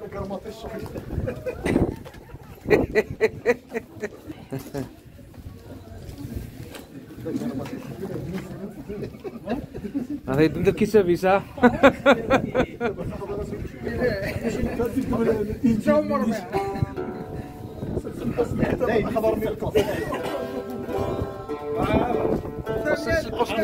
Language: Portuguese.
Eu quero matar sonho. Mas aí tudo que se avisa. Não, não, não. Vocês possam